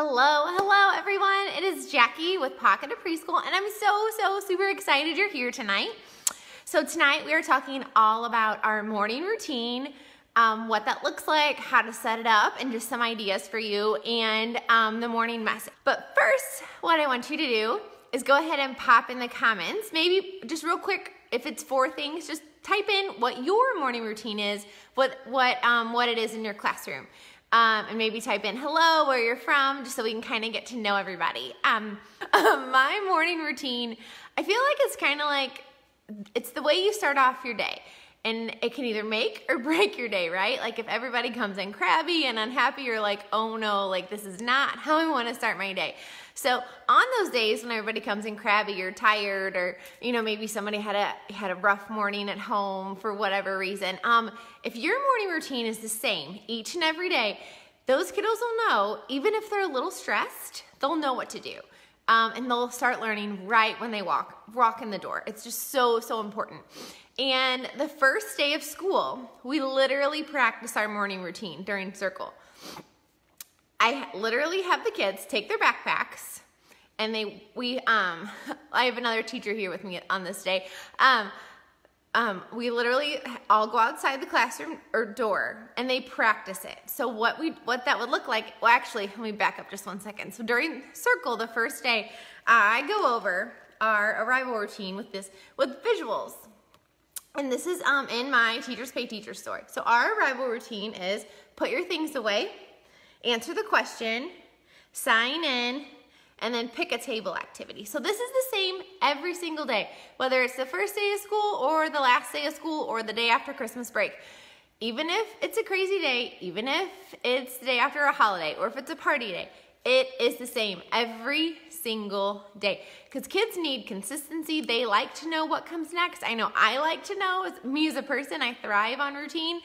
Hello, hello everyone. It is Jackie with Pocket of Preschool, and I'm so, so super excited you're here tonight. So, tonight we are talking all about our morning routine, um, what that looks like, how to set it up, and just some ideas for you, and um, the morning mess. But first, what I want you to do is go ahead and pop in the comments, maybe just real quick, if it's four things, just type in what your morning routine is, what, what, um, what it is in your classroom um, and maybe type in hello, where you're from, just so we can kind of get to know everybody. Um, my morning routine, I feel like it's kind of like, it's the way you start off your day. And it can either make or break your day, right? Like if everybody comes in crabby and unhappy, you're like, oh no, like this is not how I want to start my day. So on those days when everybody comes in crabby or tired or, you know, maybe somebody had a, had a rough morning at home for whatever reason, um, if your morning routine is the same each and every day, those kiddos will know, even if they're a little stressed, they'll know what to do. Um, and they'll start learning right when they walk walk in the door. It's just so so important. And the first day of school, we literally practice our morning routine during circle. I literally have the kids take their backpacks and they, we, um, I have another teacher here with me on this day. Um, um, we literally all go outside the classroom or door and they practice it. So what we, what that would look like, well actually, let me back up just one second. So during circle, the first day, I go over our arrival routine with this, with visuals. And this is um, in my Teachers Pay Teachers store. So our arrival routine is put your things away, answer the question, sign in, and then pick a table activity. So this is the same every single day, whether it's the first day of school or the last day of school or the day after Christmas break. Even if it's a crazy day, even if it's the day after a holiday or if it's a party day, it is the same every single day because kids need consistency. They like to know what comes next. I know I like to know. Me as a person, I thrive on routine.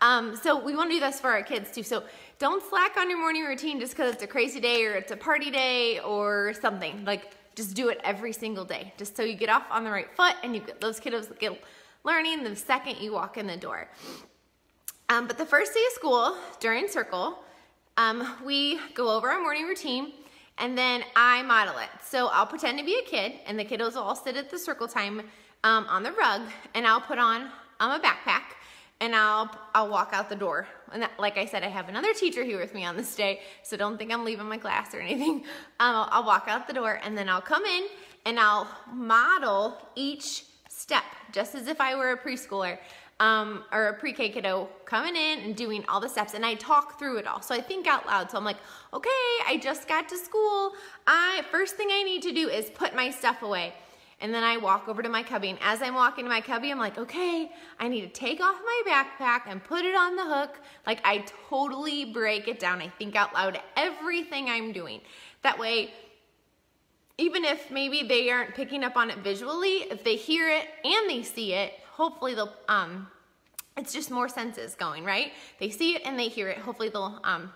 Um, so we want to do this for our kids too. So don't slack on your morning routine just because it's a crazy day or it's a party day or something. Like just do it every single day, just so you get off on the right foot and you get those kiddos get learning the second you walk in the door. Um, but the first day of school during circle, um, we go over our morning routine and then I model it. So I'll pretend to be a kid and the kiddos will all sit at the circle time um, on the rug and I'll put on um, a backpack and I'll I'll walk out the door. And that, like I said, I have another teacher here with me on this day, so don't think I'm leaving my class or anything. Um, I'll, I'll walk out the door and then I'll come in and I'll model each step, just as if I were a preschooler um, or a pre-K kiddo coming in and doing all the steps and I talk through it all. So I think out loud. So I'm like, okay, I just got to school. I First thing I need to do is put my stuff away. And then I walk over to my cubby. And as I'm walking to my cubby, I'm like, okay, I need to take off my backpack and put it on the hook. Like I totally break it down. I think out loud everything I'm doing. That way, even if maybe they aren't picking up on it visually, if they hear it and they see it, hopefully they'll, um, it's just more senses going, right? They see it and they hear it. Hopefully they'll, um,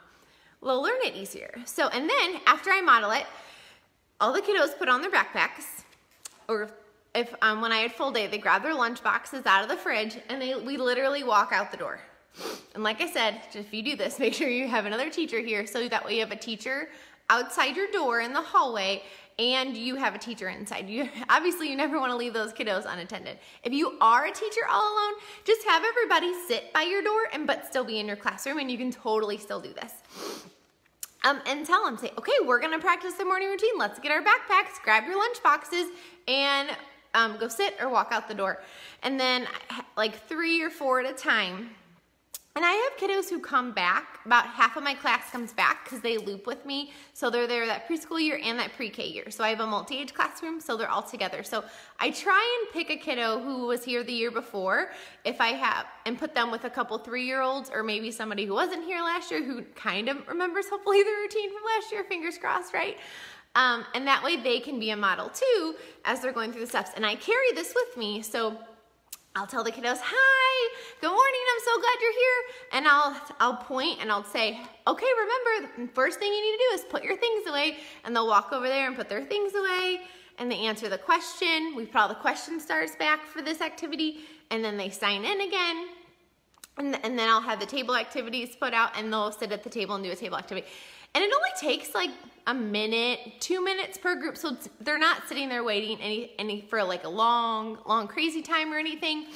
they'll learn it easier. So, and then after I model it, all the kiddos put on their backpacks or if um, when I had full day, they grab their lunch boxes out of the fridge and they we literally walk out the door. And like I said, if you do this, make sure you have another teacher here so that way you have a teacher outside your door in the hallway and you have a teacher inside. You obviously you never want to leave those kiddos unattended. If you are a teacher all alone, just have everybody sit by your door and but still be in your classroom and you can totally still do this. Um, and tell them, say, okay, we're gonna practice the morning routine. Let's get our backpacks, grab your lunch boxes, and um, go sit or walk out the door. And then like three or four at a time, and I have kiddos who come back, about half of my class comes back because they loop with me. So they're there that preschool year and that pre-K year. So I have a multi-age classroom, so they're all together. So I try and pick a kiddo who was here the year before, if I have, and put them with a couple three-year-olds or maybe somebody who wasn't here last year who kind of remembers hopefully the routine from last year, fingers crossed, right? Um, and that way they can be a model too as they're going through the steps. And I carry this with me, so I'll tell the kiddos, hi, good morning, I'm so glad you're here. And I'll, I'll point and I'll say, okay, remember, the first thing you need to do is put your things away. And they'll walk over there and put their things away and they answer the question. We put all the question stars back for this activity and then they sign in again. And, and then I'll have the table activities put out and they'll sit at the table and do a table activity. And it only takes like a minute, two minutes per group. So they're not sitting there waiting any, any for like a long, long crazy time or anything.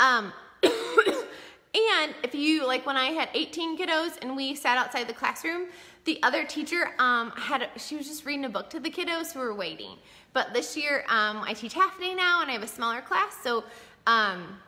Um, and if you, like when I had 18 kiddos and we sat outside the classroom, the other teacher um, had, she was just reading a book to the kiddos who were waiting. But this year, um, I teach half day now and I have a smaller class, so um,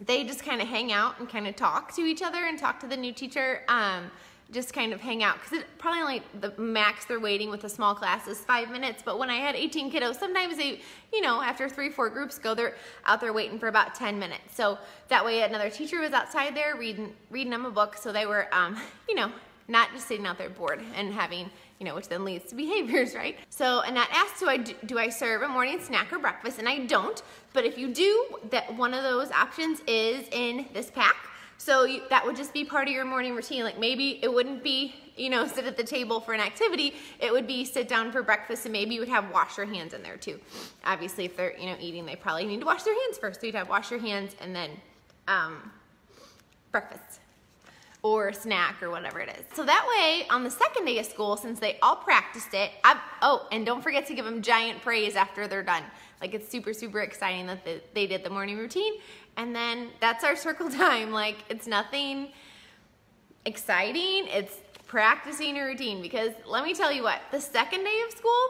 they just kind of hang out and kind of talk to each other and talk to the new teacher. Um, just kind of hang out because it probably only the max they're waiting with a small class is five minutes but when i had 18 kiddos sometimes they you know after three four groups go they're out there waiting for about 10 minutes. So that way another teacher was outside there reading reading them a book so they were um, you know not just sitting out there bored and having you know which then leads to behaviors right? So annette asked do i do, do i serve a morning snack or breakfast? And i don't but if you do that one of those options is in this pack so you, that would just be part of your morning routine. Like maybe it wouldn't be, you know, sit at the table for an activity. It would be sit down for breakfast and maybe you would have wash your hands in there too. Obviously, if they're, you know, eating, they probably need to wash their hands first. So you'd have wash your hands and then um, breakfast or snack or whatever it is. So that way, on the second day of school, since they all practiced it, I've, oh, and don't forget to give them giant praise after they're done. Like it's super, super exciting that they, they did the morning routine. And then that's our circle time. Like it's nothing exciting. It's practicing a routine because let me tell you what, the second day of school,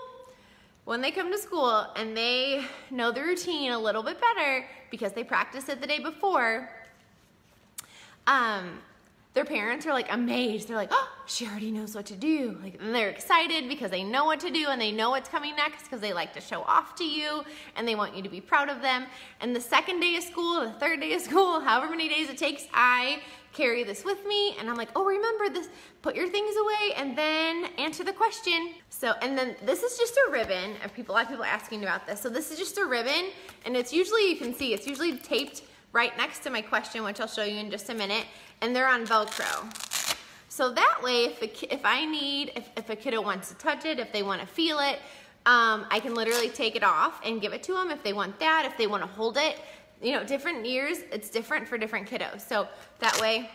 when they come to school and they know the routine a little bit better because they practiced it the day before, um, their parents are like amazed. They're like, oh, she already knows what to do. Like, and they're excited because they know what to do and they know what's coming next because they like to show off to you and they want you to be proud of them. And the second day of school, the third day of school, however many days it takes, I carry this with me and I'm like, oh, remember this, put your things away and then answer the question. So, and then this is just a ribbon. And people, a lot of people asking about this. So this is just a ribbon and it's usually, you can see, it's usually taped right next to my question, which I'll show you in just a minute, and they're on Velcro. So that way, if, a, if I need, if, if a kiddo wants to touch it, if they want to feel it, um, I can literally take it off and give it to them if they want that, if they want to hold it. You know, different years, it's different for different kiddos. So that way,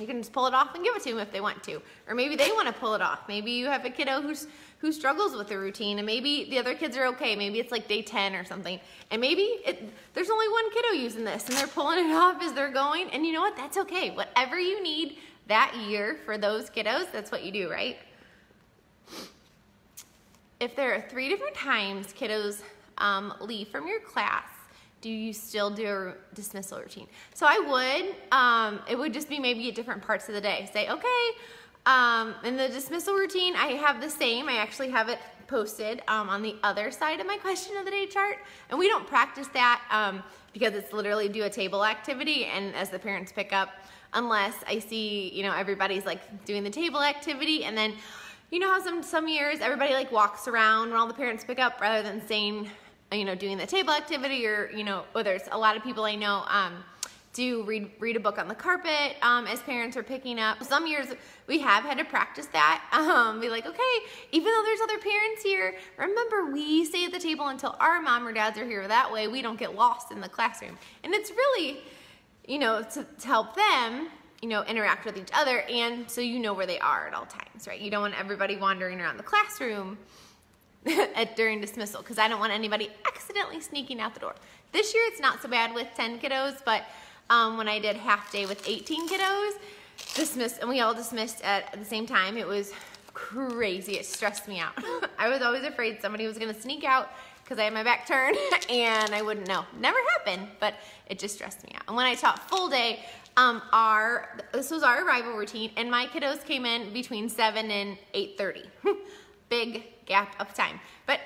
you can just pull it off and give it to them if they want to. Or maybe they want to pull it off. Maybe you have a kiddo who's who struggles with the routine and maybe the other kids are okay. Maybe it's like day 10 or something. And maybe it, there's only one kiddo using this and they're pulling it off as they're going. And you know what? That's okay. Whatever you need that year for those kiddos, that's what you do, right? If there are three different times kiddos um, leave from your class, do you still do a dismissal routine? So I would, um, it would just be maybe at different parts of the day. Say, okay, um, in the dismissal routine, I have the same. I actually have it posted um, on the other side of my question of the day chart. And we don't practice that um, because it's literally do a table activity and as the parents pick up, unless I see, you know, everybody's like doing the table activity and then you know how some, some years everybody like walks around when all the parents pick up rather than saying, you know, doing the table activity or, you know, or there's a lot of people I know um, do read, read a book on the carpet um, as parents are picking up. Some years we have had to practice that. Um, be like, okay, even though there's other parents here, remember we stay at the table until our mom or dads are here. That way we don't get lost in the classroom. And it's really, you know, to, to help them you know, interact with each other and so you know where they are at all times, right? You don't want everybody wandering around the classroom at, during dismissal because I don't want anybody accidentally sneaking out the door. This year it's not so bad with 10 kiddos, but um, when I did half day with 18 kiddos, dismissed, and we all dismissed at the same time. It was crazy. It stressed me out. I was always afraid somebody was gonna sneak out because I had my back turned and I wouldn't know. Never happened, but it just stressed me out. And when I taught full day, um, our this was our arrival routine, and my kiddos came in between 7 and 8.30. Big gap of time. But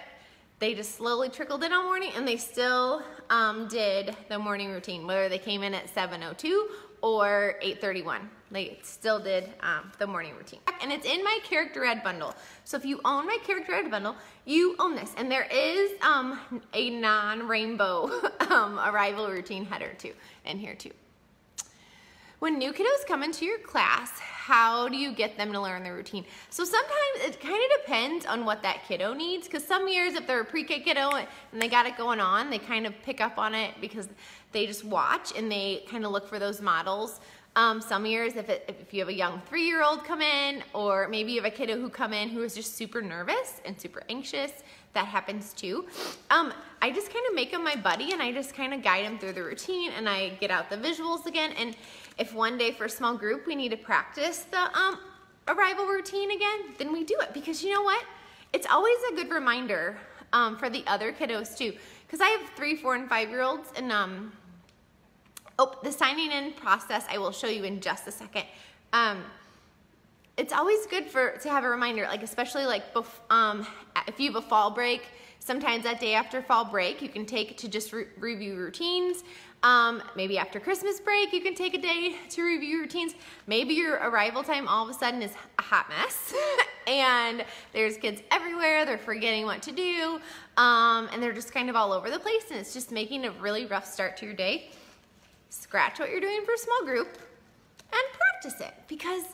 they just slowly trickled in all morning and they still um, did the morning routine, whether they came in at 7.02 or 8.31. They still did um, the morning routine. And it's in my character ed bundle. So if you own my character ed bundle, you own this. And there is um, a non-rainbow um, arrival routine header too, in here too. When new kiddos come into your class, how do you get them to learn the routine? So sometimes it kind of depends on what that kiddo needs because some years if they're a pre-K kiddo and they got it going on, they kind of pick up on it because they just watch and they kind of look for those models Um, some years, if, it, if you have a young three-year-old come in, or maybe you have a kiddo who come in who is just super nervous and super anxious, that happens too. Um, I just kind of make him my buddy and I just kind of guide him through the routine and I get out the visuals again. And if one day for a small group we need to practice the um, arrival routine again, then we do it. Because you know what? It's always a good reminder um, for the other kiddos too. Because I have three, four, and five-year-olds and um, oh, the signing in process I will show you in just a second. Um, it's always good for to have a reminder, like especially like um, if you have a fall break, sometimes that day after fall break, you can take to just re review routines. Um, maybe after Christmas break, you can take a day to review routines. Maybe your arrival time all of a sudden is a hot mess and there's kids everywhere, they're forgetting what to do, um, and they're just kind of all over the place and it's just making a really rough start to your day. Scratch what you're doing for a small group and practice it because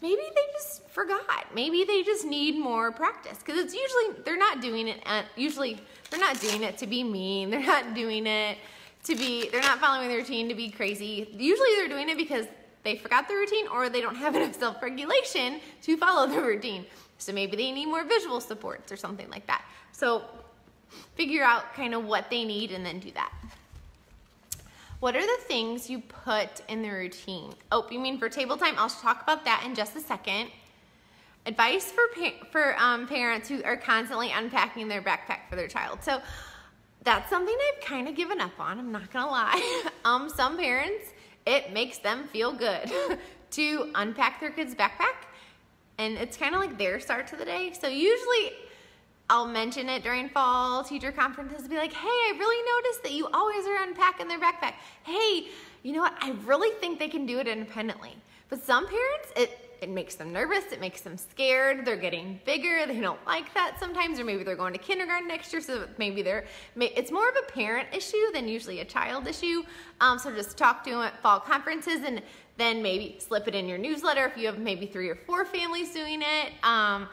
maybe they just forgot. Maybe they just need more practice because it's usually, they're not doing it, usually they're not doing it to be mean. They're not doing it to be, they're not following the routine to be crazy. Usually they're doing it because they forgot the routine or they don't have enough self-regulation to follow the routine. So maybe they need more visual supports or something like that. So figure out kind of what they need and then do that. What are the things you put in the routine? Oh, you mean for table time? I'll talk about that in just a second. Advice for, for um, parents who are constantly unpacking their backpack for their child. So that's something I've kind of given up on, I'm not gonna lie. um, some parents, it makes them feel good to unpack their kid's backpack and it's kind of like their start to the day. So usually I'll mention it during fall teacher conferences be like, hey, I really noticed that you always are unpacking their backpack. Hey, you know what? I really think they can do it independently. But some parents, it, it makes them nervous, it makes them scared, they're getting bigger, they don't like that sometimes, or maybe they're going to kindergarten next year, so maybe they're, it's more of a parent issue than usually a child issue. Um, so just talk to them at fall conferences and then maybe slip it in your newsletter if you have maybe three or four families doing it. Um,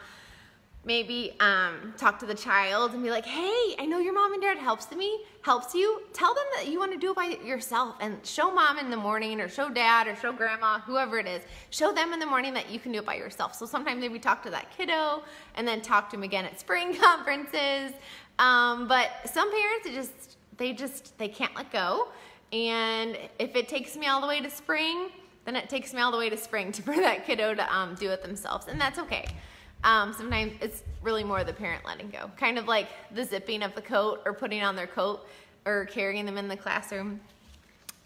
maybe um, talk to the child and be like, hey, I know your mom and dad helps me, helps you. Tell them that you want to do it by yourself and show mom in the morning or show dad or show grandma, whoever it is. Show them in the morning that you can do it by yourself. So sometimes maybe talk to that kiddo and then talk to him again at spring conferences. Um, but some parents, just, they just, they can't let go. And if it takes me all the way to spring, then it takes me all the way to spring to for that kiddo to um, do it themselves. And that's okay. Um, sometimes it's really more the parent letting go. Kind of like the zipping of the coat or putting on their coat or carrying them in the classroom.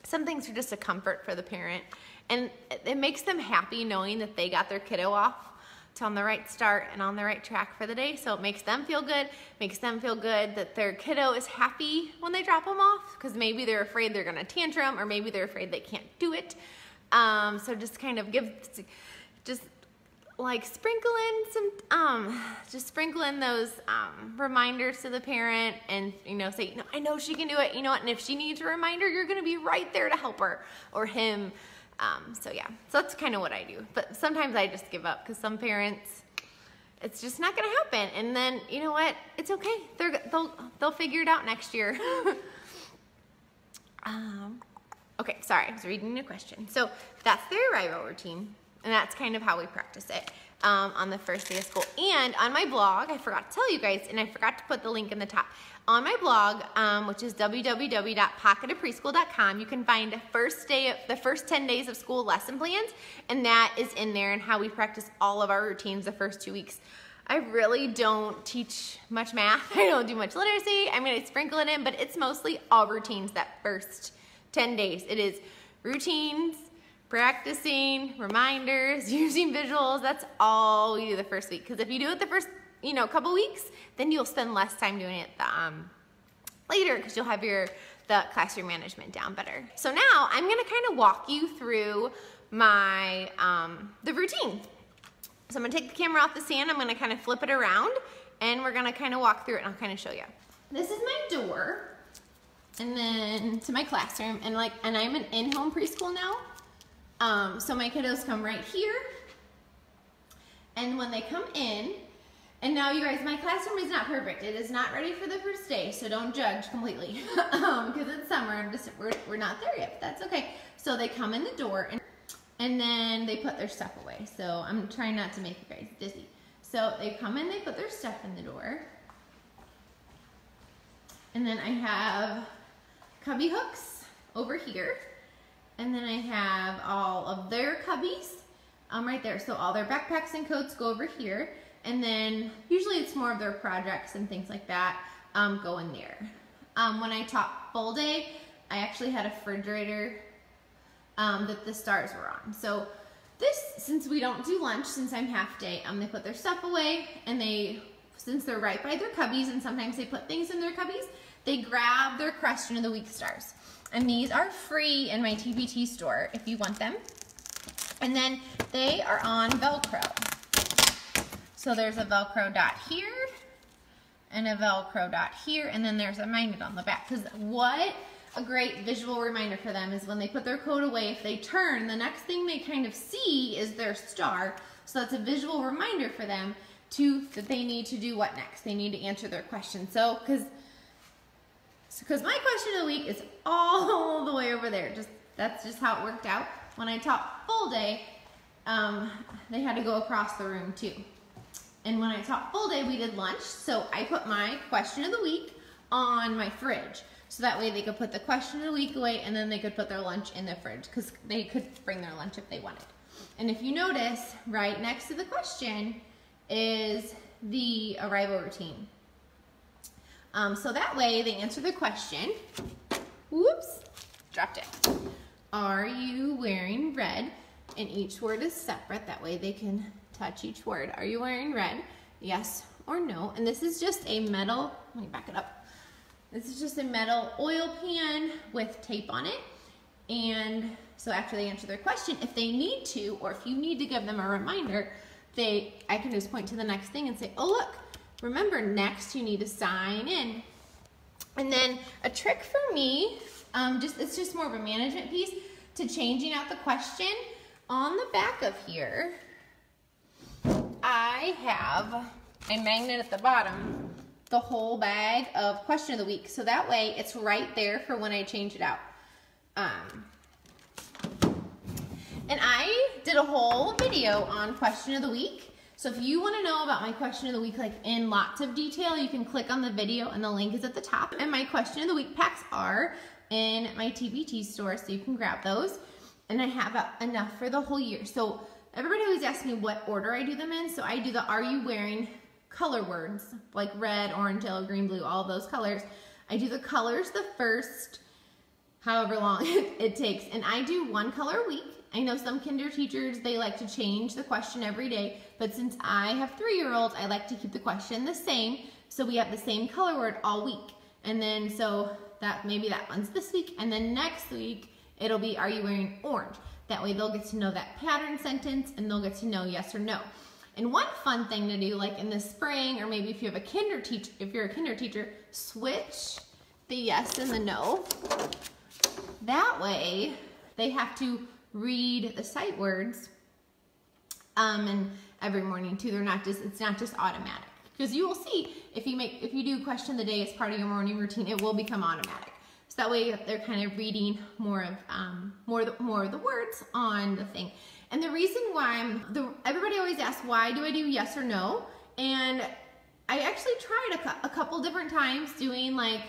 Some things are just a comfort for the parent. And it makes them happy knowing that they got their kiddo off to on the right start and on the right track for the day. So it makes them feel good, makes them feel good that their kiddo is happy when they drop them off because maybe they're afraid they're gonna tantrum or maybe they're afraid they can't do it. Um, so just kind of give, just like sprinkle in some, um, just sprinkle in those um, reminders to the parent and, you know, say, you know, I know she can do it, you know what, and if she needs a reminder, you're gonna be right there to help her or him. Um, so yeah, so that's kind of what I do. But sometimes I just give up because some parents, it's just not gonna happen. And then, you know what, it's okay. They're, they'll, they'll figure it out next year. um, okay, sorry, I was reading a question. So that's their arrival routine. And that's kind of how we practice it um, on the first day of school. And on my blog, I forgot to tell you guys, and I forgot to put the link in the top. On my blog, um, which is www.pocketofpreschool.com, you can find the first day, of, the first 10 days of school lesson plans, and that is in there and how we practice all of our routines the first two weeks. I really don't teach much math. I don't do much literacy. I mean, I sprinkle it in, but it's mostly all routines that first 10 days. It is routines, practicing, reminders, using visuals, that's all we do the first week. Because if you do it the first, you know, couple weeks, then you'll spend less time doing it the, um, later because you'll have your the classroom management down better. So now I'm gonna kind of walk you through my, um, the routine. So I'm gonna take the camera off the stand, I'm gonna kind of flip it around and we're gonna kind of walk through it and I'll kind of show you. This is my door and then to my classroom and like, and I'm an in-home preschool now. Um, so my kiddos come right here. And when they come in, and now you guys, my classroom is not perfect. It is not ready for the first day, so don't judge completely. because um, it's summer, I'm just, we're, we're not there yet, but that's okay. So they come in the door, and and then they put their stuff away. So I'm trying not to make you guys dizzy. So they come in, they put their stuff in the door. And then I have cubby hooks over here. And then I have all of their cubbies um, right there. So all their backpacks and coats go over here. And then usually it's more of their projects and things like that um, go in there. Um, when I taught full day, I actually had a refrigerator um, that the stars were on. So this, since we don't do lunch, since I'm half day, um, they put their stuff away and they, since they're right by their cubbies and sometimes they put things in their cubbies, they grab their question of the week stars. And these are free in my TPT store if you want them. And then they are on Velcro. So there's a Velcro dot here and a Velcro dot here, and then there's a magnet on the back. Because what a great visual reminder for them is when they put their coat away, if they turn, the next thing they kind of see is their star. So that's a visual reminder for them to that they need to do what next. They need to answer their question. So, because because my question of the week is all the way over there. Just that's just how it worked out. When I taught full day, um, they had to go across the room too. And when I taught full day, we did lunch. So I put my question of the week on my fridge. So that way they could put the question of the week away and then they could put their lunch in the fridge because they could bring their lunch if they wanted. And if you notice, right next to the question is the arrival routine. Um, so that way they answer the question. Whoops, dropped it. Are you wearing red? And each word is separate. That way they can touch each word. Are you wearing red? Yes or no. And this is just a metal, let me back it up. This is just a metal oil pan with tape on it. And so after they answer their question, if they need to, or if you need to give them a reminder, they, I can just point to the next thing and say, oh look, remember next you need to sign in. And then a trick for me, um, just it's just more of a management piece to changing out the question. On the back of here, I have a magnet at the bottom, the whole bag of question of the week. So that way it's right there for when I change it out. Um, and I did a whole video on question of the week. So if you want to know about my question of the week like in lots of detail, you can click on the video and the link is at the top. And my question of the week packs are in my TPT store, so you can grab those. And I have enough for the whole year. So everybody always asks me what order I do them in. So I do the are you wearing color words, like red, orange, yellow, green, blue, all those colors. I do the colors the first, however long it takes. And I do one color a week. I know some kinder teachers, they like to change the question every day, but since I have three-year-olds, I like to keep the question the same, so we have the same color word all week. And then, so that maybe that one's this week, and then next week, it'll be, are you wearing orange? That way they'll get to know that pattern sentence, and they'll get to know yes or no. And one fun thing to do, like in the spring, or maybe if you have a kinder teacher, if you're a kinder teacher, switch the yes and the no. That way, they have to read the sight words um, and every morning too. They're not just, it's not just automatic. Because you will see, if you make, if you do question the day as part of your morning routine, it will become automatic. So that way they're kind of reading more of, um, more, the, more of the words on the thing. And the reason why I'm, the, everybody always asks, why do I do yes or no? And I actually tried a, a couple different times doing like,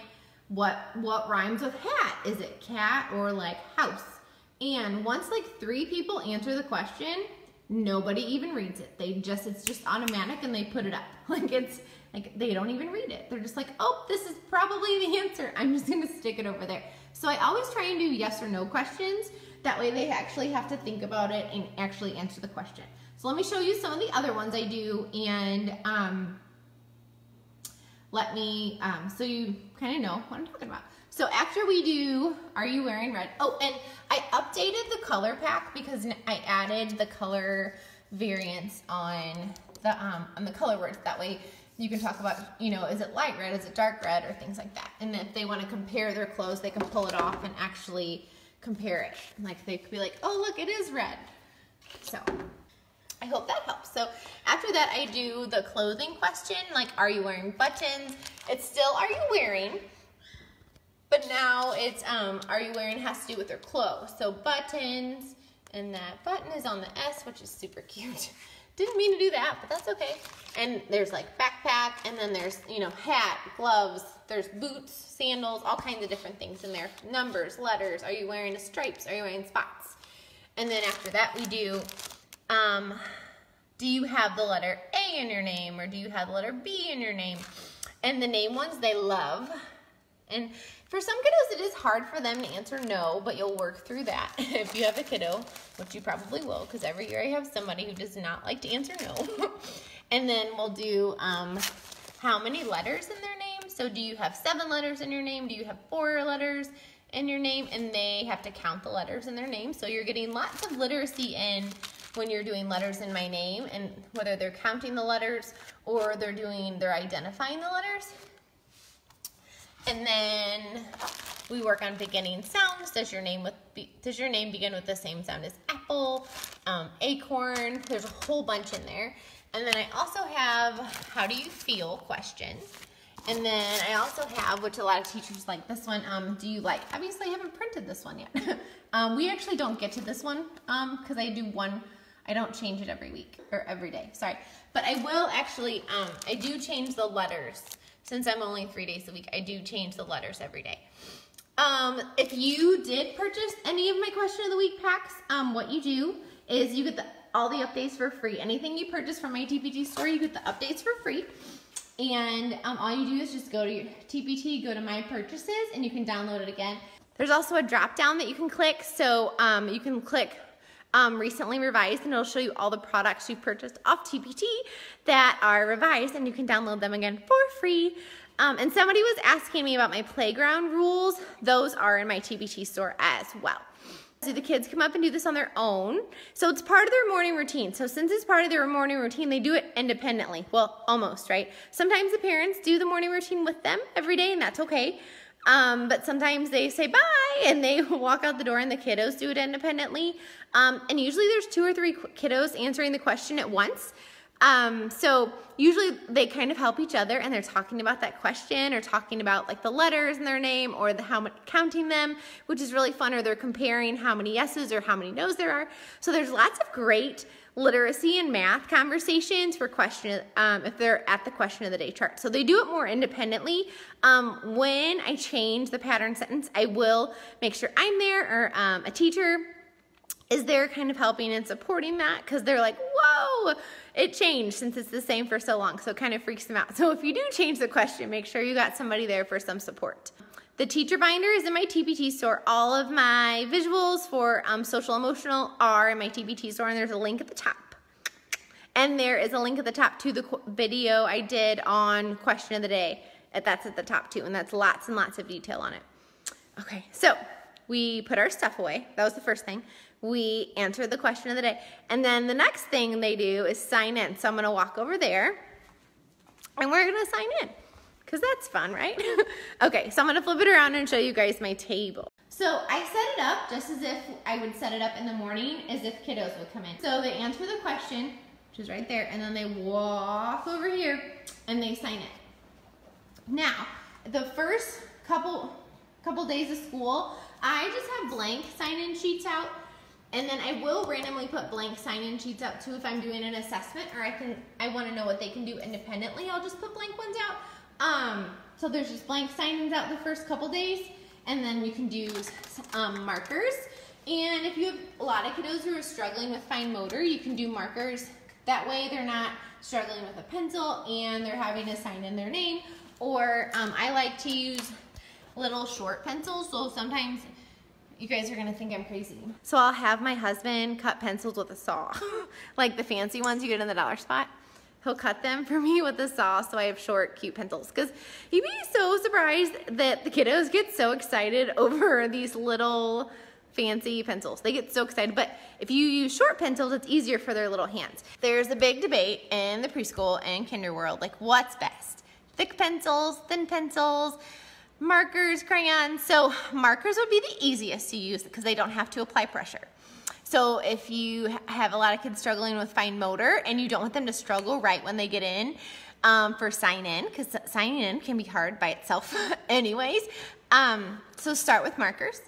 what, what rhymes with hat? Is it cat or like house? And once like three people answer the question, nobody even reads it. They just, it's just automatic and they put it up. Like it's, like they don't even read it. They're just like, oh, this is probably the answer. I'm just gonna stick it over there. So I always try and do yes or no questions. That way they actually have to think about it and actually answer the question. So let me show you some of the other ones I do and um, let me, um, so you kind of know what I'm talking about. So after we do, are you wearing red? Oh, and I updated the color pack because I added the color variants on the, um, on the color words. That way you can talk about, you know, is it light red, is it dark red, or things like that. And if they want to compare their clothes, they can pull it off and actually compare it. Like they could be like, oh, look, it is red. So I hope that helps. So after that, I do the clothing question, like, are you wearing buttons? It's still, are you wearing? But now it's, um, are you wearing has to do with their clothes. So buttons And that button is on the S, which is super cute. Didn't mean to do that, but that's okay. And there's like backpack, and then there's, you know, hat, gloves, there's boots, sandals, all kinds of different things in there. Numbers, letters, are you wearing stripes, are you wearing spots? And then after that we do, um, do you have the letter A in your name, or do you have the letter B in your name? And the name ones they love. And for some kiddos, it is hard for them to answer no, but you'll work through that if you have a kiddo, which you probably will, because every year I have somebody who does not like to answer no. and then we'll do um, how many letters in their name. So do you have seven letters in your name? Do you have four letters in your name? And they have to count the letters in their name. So you're getting lots of literacy in when you're doing letters in my name and whether they're counting the letters or they're doing, they're identifying the letters. And then we work on beginning sounds. Does your name with does your name begin with the same sound as apple, um, acorn? There's a whole bunch in there. And then I also have how do you feel questions. And then I also have, which a lot of teachers like this one, um, do you like, obviously I haven't printed this one yet. um, we actually don't get to this one because um, I do one, I don't change it every week or every day, sorry. But I will actually, um, I do change the letters since I'm only three days a week, I do change the letters every day. Um, if you did purchase any of my question of the week packs, um, what you do is you get the, all the updates for free. Anything you purchase from my TPT store, you get the updates for free. And um, all you do is just go to your TPT, go to my purchases, and you can download it again. There's also a drop down that you can click. So um, you can click um, recently revised and it'll show you all the products you purchased off TPT that are revised and you can download them again for free. Um, and somebody was asking me about my playground rules. Those are in my TPT store as well. So the kids come up and do this on their own. So it's part of their morning routine. So since it's part of their morning routine, they do it independently. Well, almost, right? Sometimes the parents do the morning routine with them every day and that's okay. Um, but sometimes they say bye and they walk out the door and the kiddos do it independently. Um, and usually there's two or three kiddos answering the question at once. Um, so usually they kind of help each other and they're talking about that question or talking about like the letters in their name or the how much counting them, which is really fun, or they're comparing how many yeses or how many no's there are. So there's lots of great literacy and math conversations for question um, if they're at the question of the day chart. So they do it more independently. Um, when I change the pattern sentence, I will make sure I'm there or um, a teacher is there kind of helping and supporting that because they're like, whoa, it changed since it's the same for so long. So it kind of freaks them out. So if you do change the question, make sure you got somebody there for some support. The teacher binder is in my TPT store. All of my visuals for um, social emotional are in my TPT store, and there's a link at the top. And there is a link at the top to the video I did on question of the day. That's at the top too, and that's lots and lots of detail on it. Okay, so we put our stuff away. That was the first thing. We answer the question of the day. And then the next thing they do is sign in. So I'm gonna walk over there and we're gonna sign in because that's fun, right? okay, so I'm gonna flip it around and show you guys my table. So I set it up just as if I would set it up in the morning as if kiddos would come in. So they answer the question, which is right there, and then they walk over here and they sign it. Now, the first couple couple days of school, I just have blank sign-in sheets out and then I will randomly put blank sign-in sheets out too if I'm doing an assessment or I can I want to know what they can do independently. I'll just put blank ones out. Um, so there's just blank sign-ins out the first couple days, and then you can do um, markers. And if you have a lot of kiddos who are struggling with fine motor, you can do markers. That way they're not struggling with a pencil and they're having to sign in their name. Or um, I like to use little short pencils, so sometimes you guys are gonna think I'm crazy. So I'll have my husband cut pencils with a saw, like the fancy ones you get in the dollar spot he'll cut them for me with a saw so I have short, cute pencils. Because you'd be so surprised that the kiddos get so excited over these little fancy pencils. They get so excited, but if you use short pencils, it's easier for their little hands. There's a big debate in the preschool and kinder world, like what's best? Thick pencils, thin pencils, markers, crayons. So markers would be the easiest to use because they don't have to apply pressure. So if you have a lot of kids struggling with fine motor and you don't want them to struggle right when they get in um, for sign in, because signing in can be hard by itself anyways. Um, so start with markers.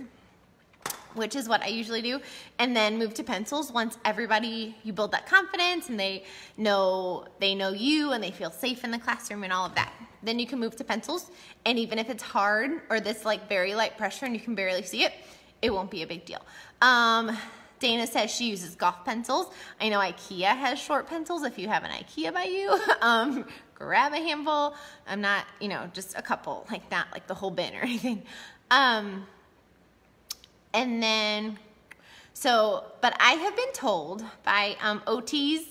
which is what I usually do, and then move to pencils once everybody you build that confidence and they know they know you and they feel safe in the classroom and all of that. Then you can move to pencils, and even if it's hard or this like very light pressure and you can barely see it, it won't be a big deal. Um, Dana says she uses golf pencils. I know IKEA has short pencils. If you have an IKEA by you, um, grab a handful. I'm not, you know, just a couple, like not like the whole bin or anything. Um, and then, so, but I have been told by um, OTs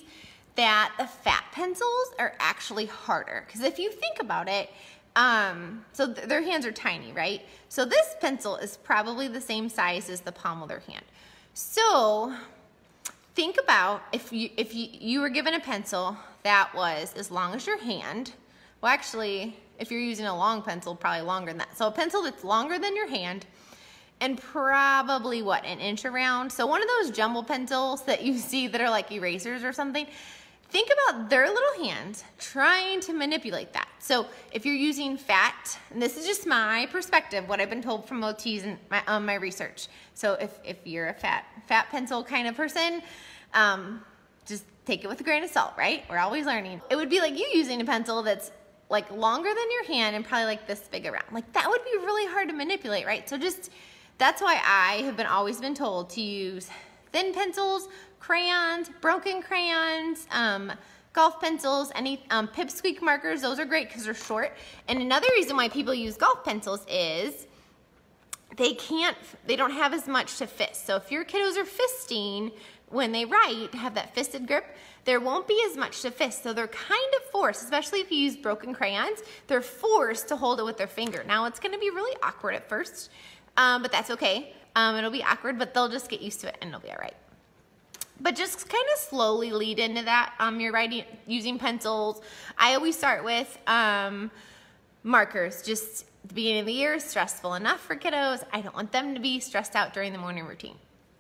that the fat pencils are actually harder. Because if you think about it, um, so th their hands are tiny, right? So this pencil is probably the same size as the palm of their hand. So think about if you if you, you were given a pencil that was as long as your hand. Well, actually, if you're using a long pencil, probably longer than that. So a pencil that's longer than your hand and probably what, an inch around. So one of those jumbo pencils that you see that are like erasers or something, think about their little hands trying to manipulate that. So if you're using fat, and this is just my perspective, what I've been told from OTs and my, um, my research. So if, if you're a fat, fat pencil kind of person, um, just take it with a grain of salt, right? We're always learning. It would be like you using a pencil that's like longer than your hand and probably like this big around. Like that would be really hard to manipulate, right? So just, that's why I have been always been told to use thin pencils, crayons, broken crayons, um, golf pencils, any um, pipsqueak markers, those are great because they're short. And another reason why people use golf pencils is they can't, they don't have as much to fist. So if your kiddos are fisting when they write, have that fisted grip, there won't be as much to fist. So they're kind of forced, especially if you use broken crayons, they're forced to hold it with their finger. Now it's gonna be really awkward at first, um, but that's okay. Um, it'll be awkward, but they'll just get used to it and it'll be all right. But just kind of slowly lead into that. Um, you're writing using pencils. I always start with um, markers. Just the beginning of the year is stressful enough for kiddos. I don't want them to be stressed out during the morning routine.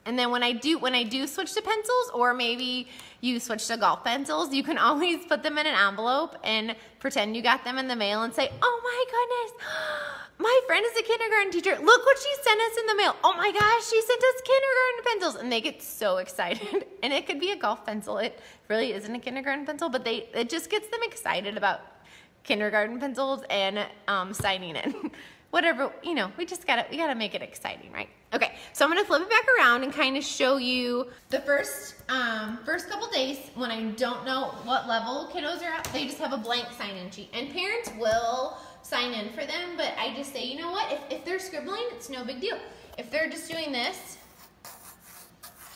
And then when I do when I do switch to pencils or maybe you switch to golf pencils, you can always put them in an envelope and pretend you got them in the mail and say, "Oh my goodness, my friend is a kindergarten teacher. Look what she sent us in the mail. Oh my gosh, she sent us kindergarten pencils." And they get so excited. And it could be a golf pencil. It really isn't a kindergarten pencil, but they it just gets them excited about kindergarten pencils and um, signing in. Whatever, you know, we just gotta we gotta make it exciting, right? Okay, so I'm gonna flip it back around and kind of show you the first um, first couple days when I don't know what level kiddos are at. They just have a blank sign-in sheet, and parents will sign in for them, but I just say, you know what? If, if they're scribbling, it's no big deal. If they're just doing this,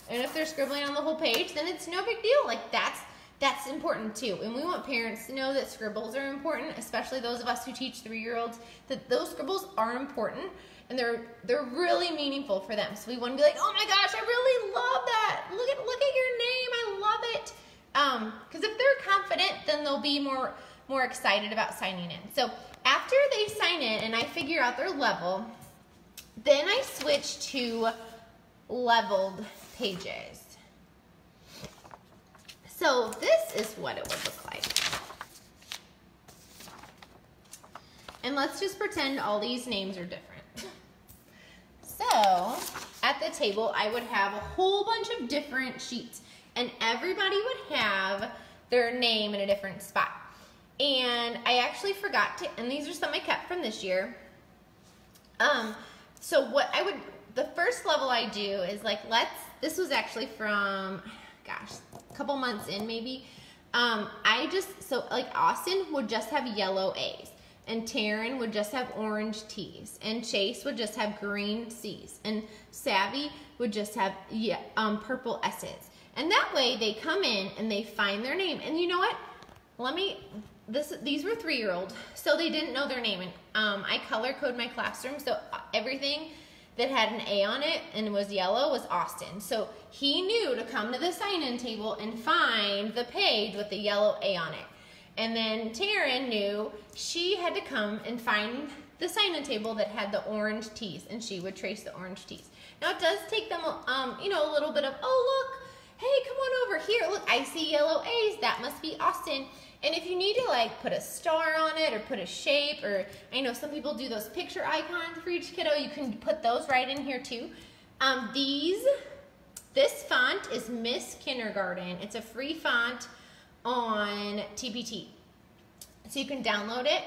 and if they're scribbling on the whole page, then it's no big deal. Like that's that's important too. And we want parents to know that scribbles are important, especially those of us who teach three-year-olds, that those scribbles are important and they're they're really meaningful for them. So we want to be like, oh my gosh, I really love that. Look at look at your name. I love it. Um, because if they're confident, then they'll be more more excited about signing in. So after they sign in and I figure out their level, then I switch to leveled pages. So this is what it would look like. And let's just pretend all these names are different. So at the table, I would have a whole bunch of different sheets and everybody would have their name in a different spot. And I actually forgot to, and these are some I kept from this year. Um, so what I would, the first level I do is like, let's, this was actually from, gosh, a couple months in maybe. Um, I just, so like Austin would just have yellow A's and Taryn would just have orange T's, and Chase would just have green C's, and Savvy would just have yeah, um, purple S's. And that way they come in and they find their name. And you know what? Let me, this these were three-year-old, so they didn't know their name. And um, I color code my classroom, so everything that had an A on it and was yellow was Austin. So he knew to come to the sign-in table and find the page with the yellow A on it. And then Taryn knew she had to come and find the sign-in table that had the orange T's, and she would trace the orange T's. Now it does take them, um, you know, a little bit of, oh look, hey, come on over here. Look, I see yellow A's. That must be Austin. And if you need to like put a star on it or put a shape, or I know some people do those picture icons for each kiddo, you can put those right in here too. Um, these, this font is Miss Kindergarten. It's a free font on TPT. So you can download it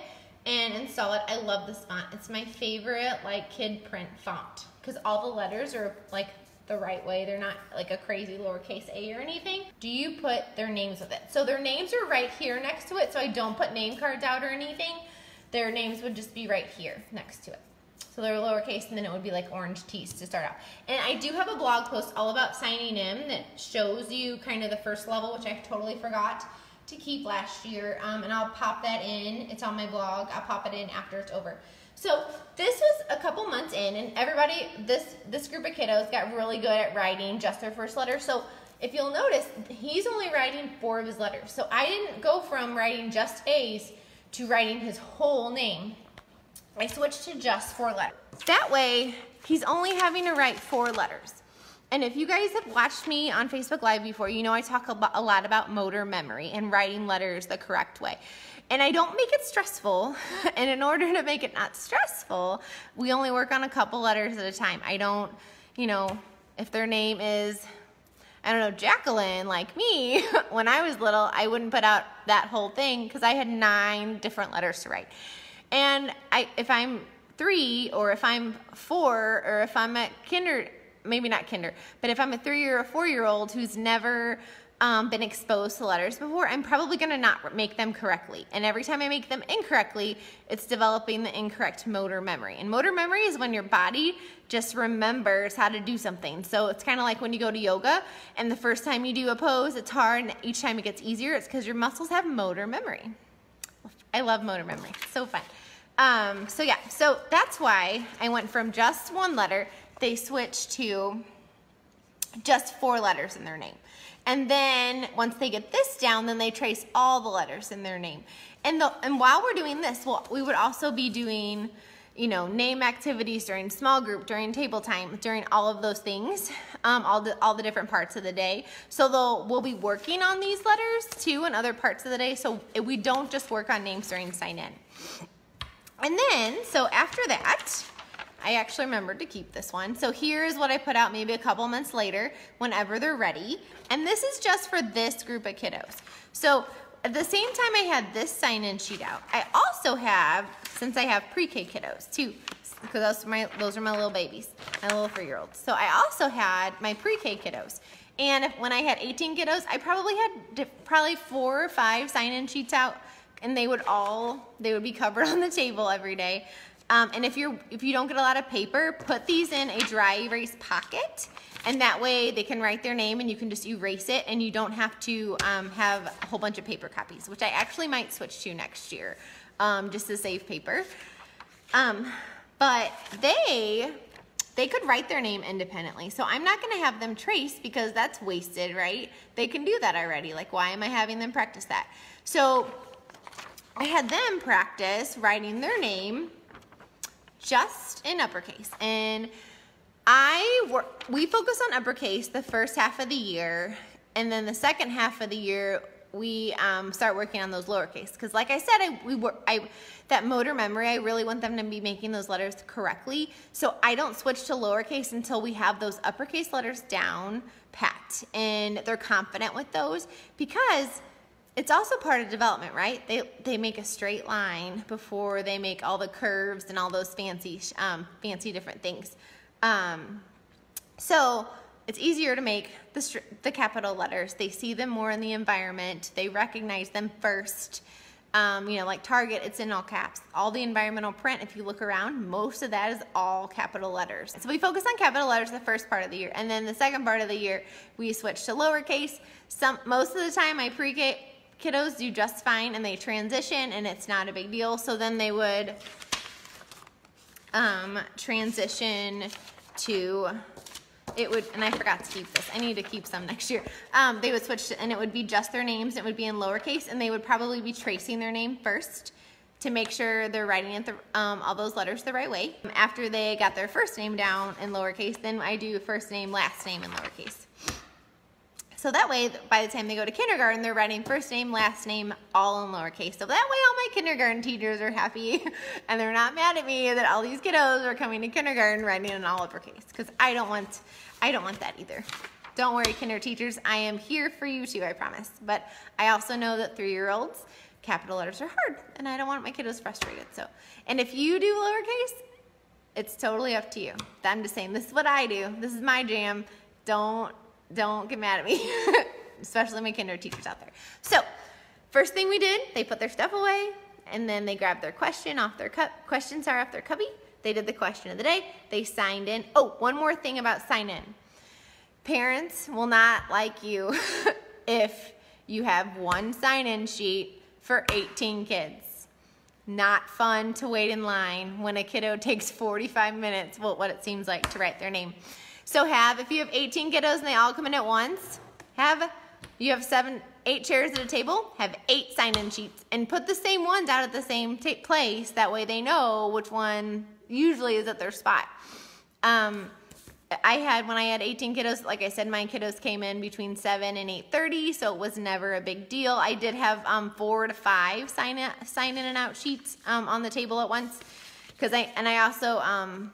and install it. I love this font. It's my favorite like kid print font because all the letters are like the right way. They're not like a crazy lowercase a or anything. Do you put their names with it? So their names are right here next to it. So I don't put name cards out or anything. Their names would just be right here next to it. So they're lowercase and then it would be like orange tees to start out. And I do have a blog post all about signing in that shows you kind of the first level, which I totally forgot to keep last year. Um, and I'll pop that in. It's on my blog. I'll pop it in after it's over. So this was months in and everybody, this, this group of kiddos got really good at writing just their first letter. So if you'll notice, he's only writing four of his letters. So I didn't go from writing just A's to writing his whole name. I switched to just four letters. That way, he's only having to write four letters. And if you guys have watched me on Facebook Live before, you know I talk a lot about motor memory and writing letters the correct way. And I don't make it stressful. And in order to make it not stressful, we only work on a couple letters at a time. I don't, you know, if their name is, I don't know, Jacqueline, like me, when I was little, I wouldn't put out that whole thing because I had nine different letters to write. And I, if I'm three, or if I'm four, or if I'm at kinder, maybe not kinder, but if I'm a three or a four year old who's never um, been exposed to letters before, I'm probably gonna not make them correctly. And every time I make them incorrectly, it's developing the incorrect motor memory. And motor memory is when your body just remembers how to do something. So it's kind of like when you go to yoga and the first time you do a pose, it's hard, and each time it gets easier, it's because your muscles have motor memory. I love motor memory, so fun. Um, so yeah, so that's why I went from just one letter, they switched to just four letters in their name. And then once they get this down, then they trace all the letters in their name. And, the, and while we're doing this, well, we would also be doing, you know, name activities during small group, during table time, during all of those things, um, all the all the different parts of the day. So they'll we'll be working on these letters too in other parts of the day. So we don't just work on names during sign in. And then, so after that, I actually remembered to keep this one. So here is what I put out maybe a couple months later whenever they're ready. And this is just for this group of kiddos. So at the same time I had this sign-in sheet out, I also have, since I have pre-K kiddos too, because those are my those are my little babies, my little three-year-olds. So I also had my pre-K kiddos. And if, when I had 18 kiddos, I probably had probably four or five sign-in sheets out and they would all, they would be covered on the table every day. Um, and if you're if you don't get a lot of paper, put these in a dry erase pocket, and that way they can write their name and you can just erase it, and you don't have to um, have a whole bunch of paper copies, which I actually might switch to next year, um, just to save paper. Um, but they they could write their name independently. So I'm not gonna have them trace because that's wasted, right? They can do that already. Like why am I having them practice that? So I had them practice writing their name just in uppercase. And I work, we focus on uppercase the first half of the year, and then the second half of the year we um, start working on those lowercase. Because like I said, I we were I that motor memory. I really want them to be making those letters correctly. So I don't switch to lowercase until we have those uppercase letters down pat, and they're confident with those because it's also part of development, right? They, they make a straight line before they make all the curves and all those fancy, um, fancy different things. Um, so it's easier to make the, the capital letters. They see them more in the environment. They recognize them first. Um, you know, like Target, it's in all caps. All the environmental print, if you look around, most of that is all capital letters. So we focus on capital letters the first part of the year. And then the second part of the year, we switch to lowercase. Some, most of the time, I pre-K kiddos do just fine and they transition and it's not a big deal. So then they would um, transition to, it would, and I forgot to keep this. I need to keep some next year. Um, they would switch to, and it would be just their names. It would be in lowercase and they would probably be tracing their name first to make sure they're writing it the, um, all those letters the right way. After they got their first name down in lowercase, then I do first name, last name in lowercase. So that way, by the time they go to kindergarten, they're writing first name, last name, all in lowercase. So that way all my kindergarten teachers are happy and they're not mad at me that all these kiddos are coming to kindergarten writing in all uppercase because I don't want, I don't want that either. Don't worry, kinder teachers, I am here for you too, I promise. But I also know that three-year-olds, capital letters are hard and I don't want my kiddos frustrated. So, and if you do lowercase, it's totally up to you. I'm just saying, this is what I do. This is my jam. Don't don't get mad at me, especially my kinder teachers out there. So first thing we did, they put their stuff away and then they grabbed their question off their cup. Questions are off their cubby. They did the question of the day. They signed in. Oh, one more thing about sign in. Parents will not like you if you have one sign-in sheet for 18 kids. Not fun to wait in line when a kiddo takes 45 minutes, well, what it seems like to write their name. So have, if you have 18 kiddos and they all come in at once, have, you have seven, eight chairs at a table, have eight sign-in sheets and put the same ones out at the same place. That way they know which one usually is at their spot. Um, I had, when I had 18 kiddos, like I said, my kiddos came in between 7 and 8.30, so it was never a big deal. I did have um, four to five sign sign in and out sheets um, on the table at once. Cause I, and I also, um,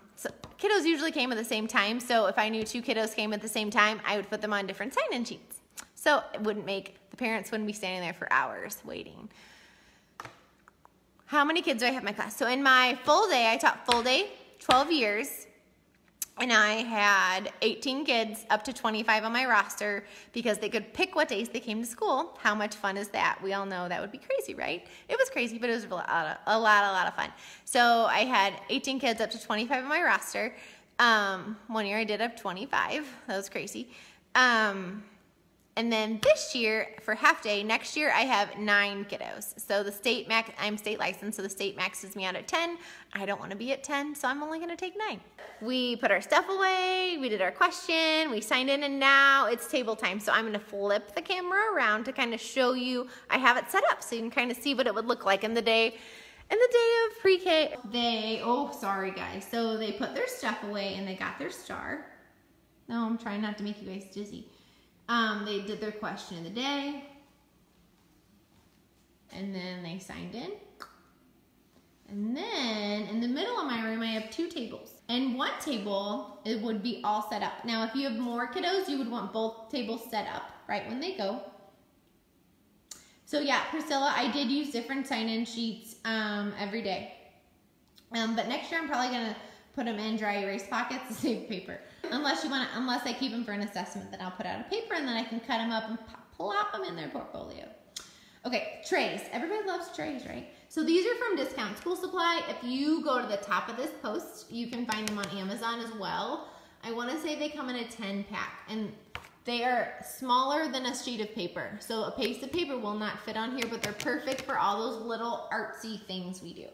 kiddos usually came at the same time, so if I knew two kiddos came at the same time, I would put them on different sign-in sheets. So it wouldn't make, the parents wouldn't be standing there for hours waiting. How many kids do I have in my class? So in my full day, I taught full day, 12 years, and I had 18 kids up to 25 on my roster because they could pick what days they came to school. How much fun is that? We all know that would be crazy, right? It was crazy, but it was a lot, a lot, a lot of fun. So I had 18 kids up to 25 on my roster. Um, one year I did up 25. That was crazy. Um, and then this year, for half day, next year I have nine kiddos. So the state max, I'm state licensed, so the state maxes me out at 10. I don't wanna be at 10, so I'm only gonna take nine. We put our stuff away, we did our question, we signed in, and now it's table time. So I'm gonna flip the camera around to kind of show you, I have it set up so you can kind of see what it would look like in the day in the day of pre-K, they, oh, sorry guys. So they put their stuff away and they got their star. No, I'm trying not to make you guys dizzy. Um, they did their question of the day. And then they signed in. And then in the middle of my room, I have two tables. And one table, it would be all set up. Now, if you have more kiddos, you would want both tables set up right when they go. So yeah, Priscilla, I did use different sign-in sheets um, every day. Um, but next year, I'm probably gonna put them in dry erase pockets to save paper. Unless you want to, unless I keep them for an assessment, then I'll put out a paper and then I can cut them up and plop them in their portfolio. Okay, trays. Everybody loves trays, right? So these are from Discount School Supply. If you go to the top of this post, you can find them on Amazon as well. I want to say they come in a 10 pack and they are smaller than a sheet of paper. So a piece of paper will not fit on here, but they're perfect for all those little artsy things we do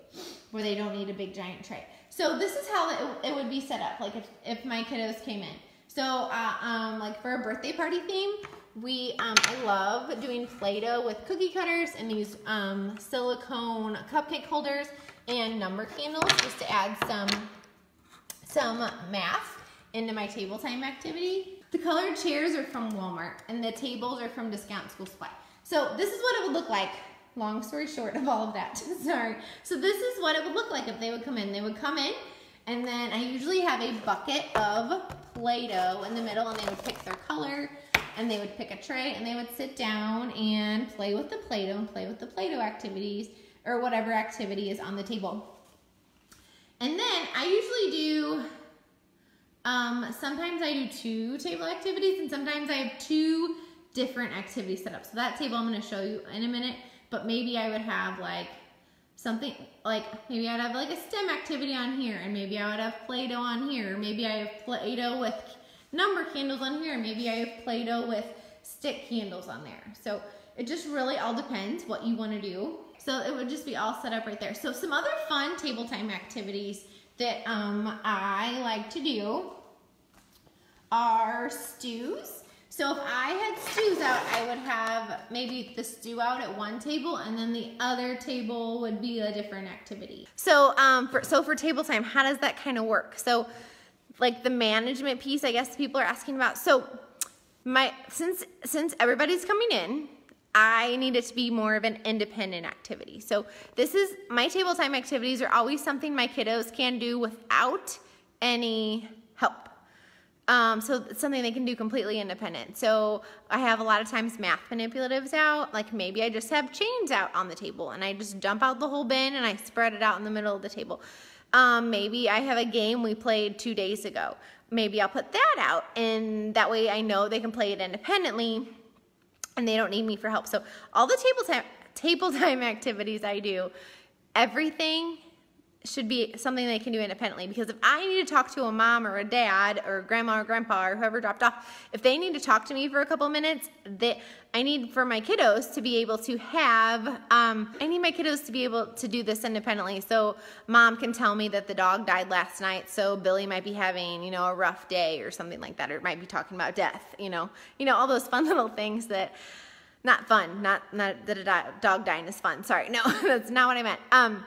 where they don't need a big giant tray. So this is how it, it would be set up, like if, if my kiddos came in. So uh, um, like for a birthday party theme, we, um, I love doing Play-Doh with cookie cutters and these um, silicone cupcake holders and number candles just to add some, some math into my table time activity. The colored chairs are from Walmart and the tables are from Discount School Supply. So this is what it would look like long story short of all of that, sorry. So this is what it would look like if they would come in. They would come in, and then I usually have a bucket of Play-Doh in the middle, and they would pick their color, and they would pick a tray, and they would sit down and play with the Play-Doh and play with the Play-Doh activities, or whatever activity is on the table. And then I usually do, um, sometimes I do two table activities, and sometimes I have two different activities set up. So that table I'm gonna show you in a minute but maybe I would have like something like maybe I'd have like a STEM activity on here and maybe I would have Play-Doh on here. Maybe I have Play-Doh with number candles on here. Maybe I have Play-Doh with stick candles on there. So it just really all depends what you want to do. So it would just be all set up right there. So some other fun table time activities that um, I like to do are stews. So if I had stews out, I would have maybe the stew out at one table and then the other table would be a different activity. So, um, for, so for table time, how does that kind of work? So like the management piece, I guess people are asking about. So my since since everybody's coming in, I need it to be more of an independent activity. So this is my table time activities are always something my kiddos can do without any help. Um, so something they can do completely independent. So I have a lot of times math manipulatives out, like maybe I just have chains out on the table and I just dump out the whole bin and I spread it out in the middle of the table. Um, maybe I have a game we played two days ago. Maybe I'll put that out and that way I know they can play it independently and they don't need me for help. So all the table time, table time activities I do, everything should be something they can do independently because if I need to talk to a mom or a dad or grandma or grandpa or whoever dropped off, if they need to talk to me for a couple minutes, they, I need for my kiddos to be able to have, um, I need my kiddos to be able to do this independently. So mom can tell me that the dog died last night, so Billy might be having, you know, a rough day or something like that, or might be talking about death, you know, you know, all those fun little things that, not fun, not, not that a dog dying is fun. Sorry, no, that's not what I meant. Um,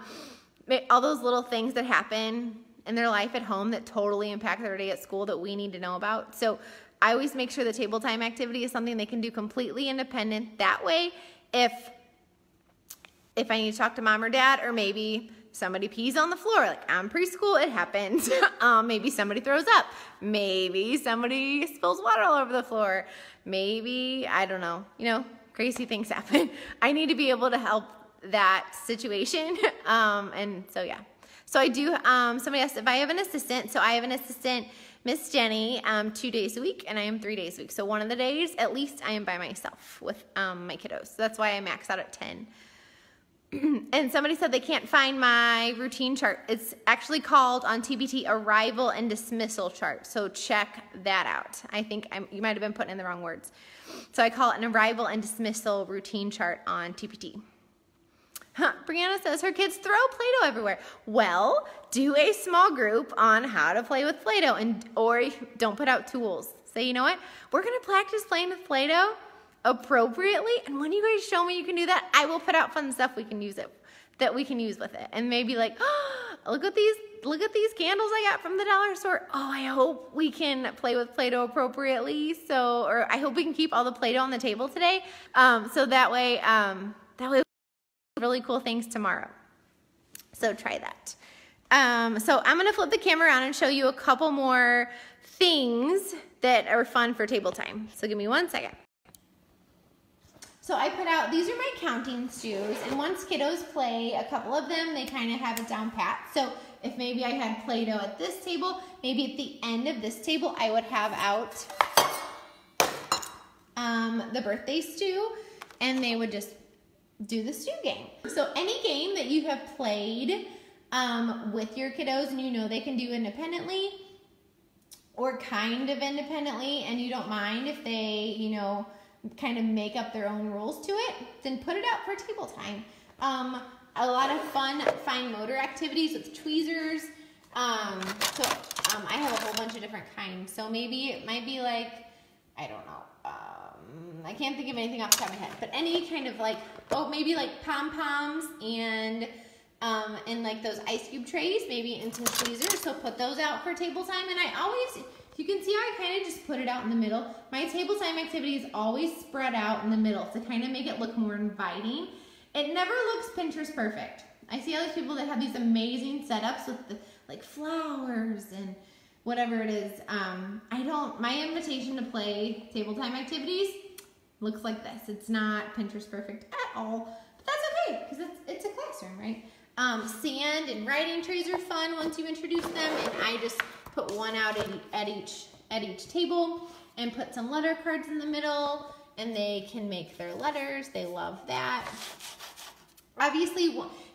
all those little things that happen in their life at home that totally impact their day at school that we need to know about. So I always make sure the table time activity is something they can do completely independent. That way, if if I need to talk to mom or dad, or maybe somebody pees on the floor, like I'm preschool, it happens. um, maybe somebody throws up. Maybe somebody spills water all over the floor. Maybe, I don't know, you know, crazy things happen. I need to be able to help that situation. Um, and so, yeah. So I do, um, somebody asked if I have an assistant. So I have an assistant, Miss Jenny, um, two days a week, and I am three days a week. So one of the days, at least, I am by myself with um, my kiddos. So that's why I max out at 10. and somebody said they can't find my routine chart. It's actually called on TPT arrival and dismissal chart. So check that out. I think I'm, you might have been putting in the wrong words. So I call it an arrival and dismissal routine chart on TPT. Huh, Brianna says her kids throw Play-Doh everywhere. Well, do a small group on how to play with Play-Doh and or don't put out tools. Say, you know what? We're gonna practice playing with Play-Doh appropriately, and when you guys show me you can do that, I will put out fun stuff we can use it that we can use with it. And maybe like, oh, look at these look at these candles I got from the dollar store. Oh, I hope we can play with Play-Doh appropriately. So, or I hope we can keep all the Play-Doh on the table today. Um, so that way, um, that way really cool things tomorrow. So try that. Um, so I'm gonna flip the camera around and show you a couple more things that are fun for table time. So give me one second. So I put out, these are my counting stews, and once kiddos play a couple of them, they kind of have it down pat. So if maybe I had Play-Doh at this table, maybe at the end of this table, I would have out um, the birthday stew, and they would just do the stew game. So any game that you have played um, with your kiddos and you know they can do independently or kind of independently and you don't mind if they, you know, kind of make up their own rules to it, then put it out for table time. Um, a lot of fun fine motor activities with tweezers. Um, so um, I have a whole bunch of different kinds. So maybe it might be like, I don't know, um, I can't think of anything off the top of my head, but any kind of like, oh, maybe like pom-poms and um, and like those ice cube trays, maybe in some tweezers. So put those out for table time. And I always, you can see how I kind of just put it out in the middle. My table time activity is always spread out in the middle to kind of make it look more inviting. It never looks Pinterest perfect. I see all these people that have these amazing setups with the, like flowers and whatever it is. Um, I don't, my invitation to play table time activities looks like this. It's not Pinterest perfect at all, but that's okay because it's, it's a classroom, right? Um, sand and writing trays are fun once you introduce them, and I just put one out at, at each at each table and put some letter cards in the middle, and they can make their letters. They love that. Obviously,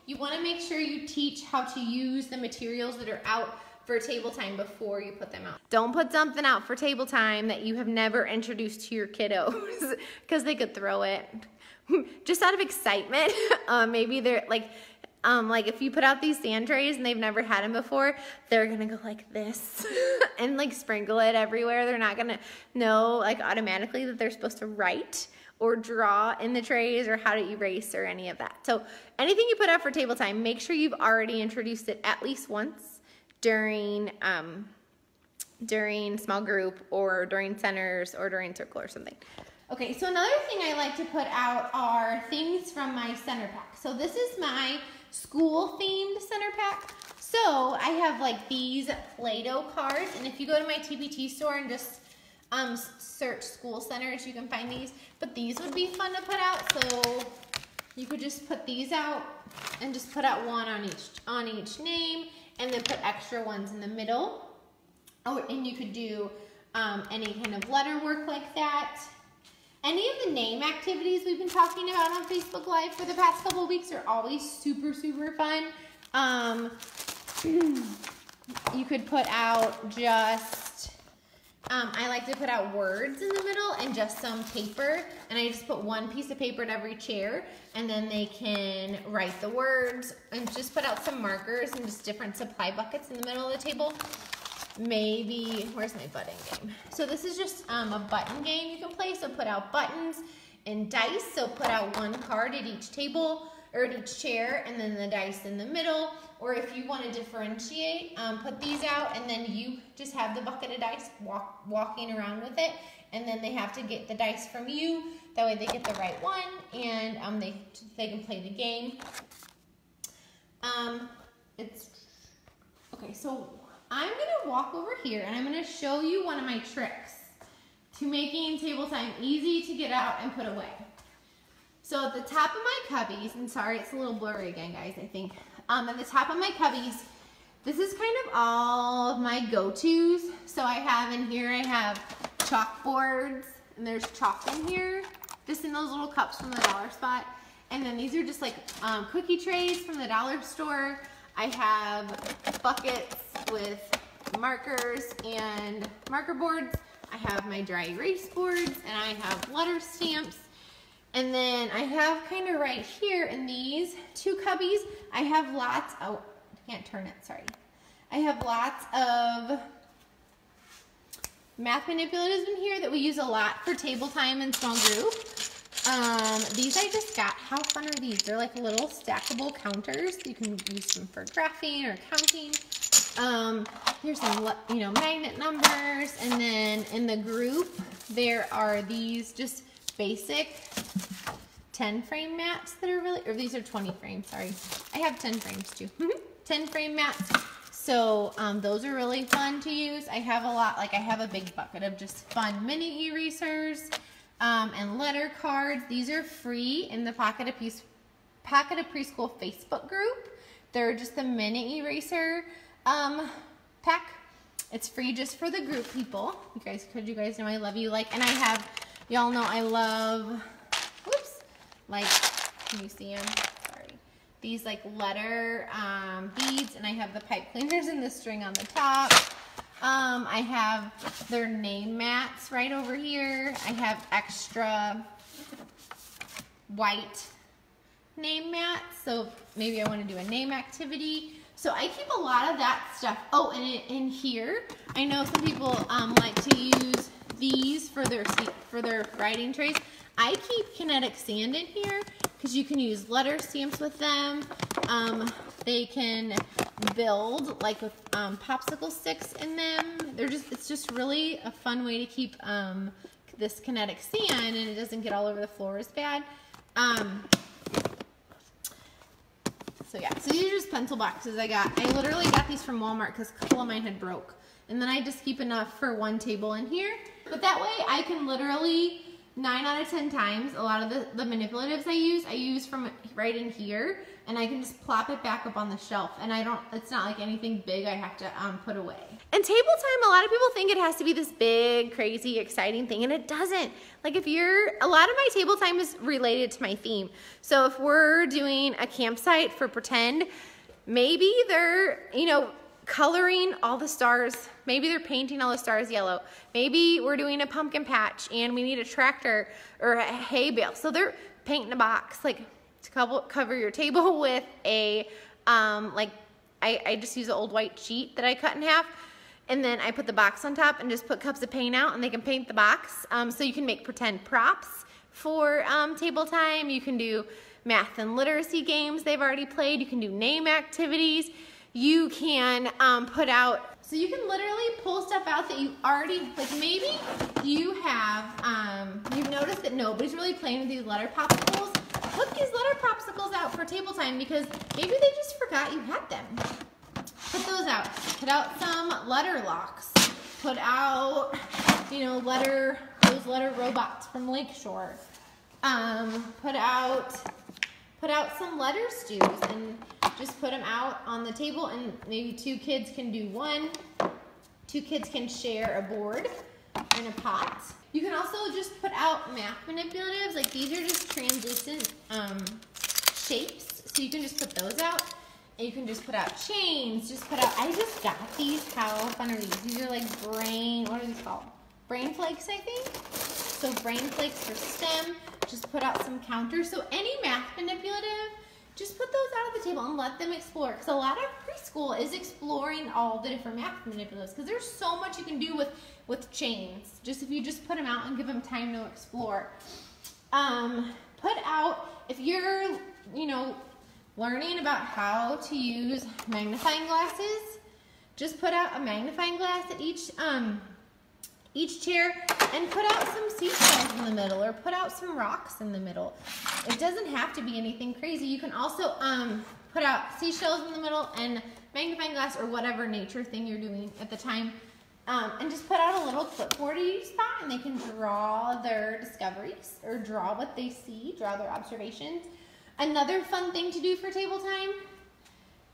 you want to make sure you teach how to use the materials that are out for table time before you put them out. Don't put something out for table time that you have never introduced to your kiddos because they could throw it just out of excitement. Uh, maybe they're like, um, like if you put out these sand trays and they've never had them before, they're gonna go like this and like sprinkle it everywhere. They're not gonna know like automatically that they're supposed to write or draw in the trays or how to erase or any of that. So anything you put out for table time, make sure you've already introduced it at least once during um, during small group or during centers or during circle or something. Okay, so another thing I like to put out are things from my center pack. So this is my school themed center pack. So I have like these Play-Doh cards, and if you go to my TPT store and just um, search school centers, you can find these. But these would be fun to put out, so you could just put these out and just put out one on each on each name, and then put extra ones in the middle. Oh, and you could do um, any kind of letter work like that. Any of the name activities we've been talking about on Facebook Live for the past couple weeks are always super, super fun. Um, you could put out just, um, I like to put out words in the middle and just some paper. And I just put one piece of paper at every chair and then they can write the words and just put out some markers and just different supply buckets in the middle of the table maybe, where's my button game? So this is just um, a button game you can play. So put out buttons and dice. So put out one card at each table or at each chair and then the dice in the middle. Or if you want to differentiate, um, put these out and then you just have the bucket of dice walk, walking around with it. And then they have to get the dice from you. That way they get the right one and um, they, they can play the game. Um, it's, okay, so I'm gonna walk over here and I'm gonna show you one of my tricks to making table time easy to get out and put away. So at the top of my cubbies, and sorry it's a little blurry again guys, I think. Um, at the top of my cubbies, this is kind of all of my go-tos. So I have in here, I have chalkboards, and there's chalk in here, just in those little cups from the dollar spot. And then these are just like um, cookie trays from the dollar store. I have buckets with markers and marker boards. I have my dry erase boards and I have letter stamps. And then I have kind of right here in these two cubbies, I have lots, oh, I can't turn it, sorry. I have lots of math manipulatives in here that we use a lot for table time and small group. Um, these I just got. How fun are these? They're like little stackable counters. You can use them for graphing or counting. Um, here's some, you know, magnet numbers. And then in the group, there are these just basic 10 frame mats that are really, or these are 20 frames, sorry. I have 10 frames too. 10 frame mats. So um, those are really fun to use. I have a lot, like I have a big bucket of just fun mini erasers um, and letter cards. These are free in the Pocket of, Peace, Pocket of Preschool Facebook group. They're just the mini eraser um, pack. It's free just for the group people. You guys, could you guys know I love you? Like, and I have, y'all know I love, whoops, like, can you see them? Sorry. These like letter um, beads, and I have the pipe cleaners and the string on the top. Um, I have their name mats right over here. I have extra white name mats. So maybe I want to do a name activity. So I keep a lot of that stuff. Oh, and in here, I know some people um, like to use these for their for their writing trays. I keep kinetic sand in here because you can use letter stamps with them. Um, they can build like with um, popsicle sticks in them. They're just, it's just really a fun way to keep um, this kinetic sand and it doesn't get all over the floor as bad. Um, so yeah, so these are just pencil boxes I got. I literally got these from Walmart because a couple of mine had broke. And then I just keep enough for one table in here. But that way I can literally, nine out of 10 times, a lot of the, the manipulatives I use, I use from right in here and I can just plop it back up on the shelf and I don't, it's not like anything big I have to um, put away. And table time, a lot of people think it has to be this big, crazy, exciting thing and it doesn't. Like if you're, a lot of my table time is related to my theme. So if we're doing a campsite for pretend, maybe they're, you know, coloring all the stars. Maybe they're painting all the stars yellow. Maybe we're doing a pumpkin patch and we need a tractor or a hay bale. So they're painting a box. Like to cover, your table with a, um, like, I, I just use an old white sheet that I cut in half. And then I put the box on top and just put cups of paint out and they can paint the box. Um, so you can make pretend props for um, table time. You can do math and literacy games they've already played. You can do name activities. You can um, put out, so you can literally pull stuff out that you already, like maybe you have, um, you've noticed that nobody's really playing with these letter popsicles. Put these letter popsicles out for table time because maybe they just forgot you had them. Put those out. Put out some letter locks. Put out, you know, letter, those letter robots from Lakeshore. Um, put out put out some letter stews and just put them out on the table and maybe two kids can do one. Two kids can share a board and a pot. You can also just put out math manipulatives. Like these are just translucent um, shapes. So you can just put those out. And you can just put out chains, just put out, I just got these. How fun are these? These are like brain, what are these called? Brain flakes, I think. So brain flakes for STEM just put out some counters. So any math manipulative, just put those out at the table and let them explore. Because a lot of preschool is exploring all the different math manipulatives. Because there's so much you can do with, with chains. Just if you just put them out and give them time to explore. Um, put out, if you're, you know, learning about how to use magnifying glasses, just put out a magnifying glass at each um, each chair and put out some seashells in the middle or put out some rocks in the middle. It doesn't have to be anything crazy. You can also um, put out seashells in the middle and magnifying glass or whatever nature thing you're doing at the time. Um, and just put out a little clipboard at spot and they can draw their discoveries or draw what they see, draw their observations. Another fun thing to do for table time